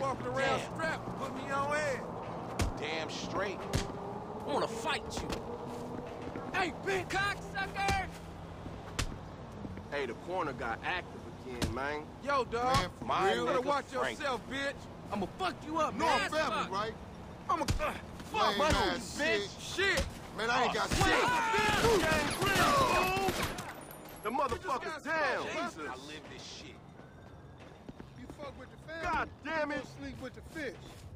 walking around Damn. strapped, put me on edge. Damn straight. I wanna fight you. Hey, bitch! Cocksucker! Hey, the corner got active again, man. Yo, dog. Man, for My you real? better nigga watch Frank. yourself, bitch. I'ma fuck you up, No man. Ass family, right? I'ma uh, fuck Lame my ass bitch. Shit. Man, I ain't got Wait, shit. bitch. Gang The motherfucker's down. Jesus. I live this shit. You fuck with the family. God damn it. You Sleep with the fish.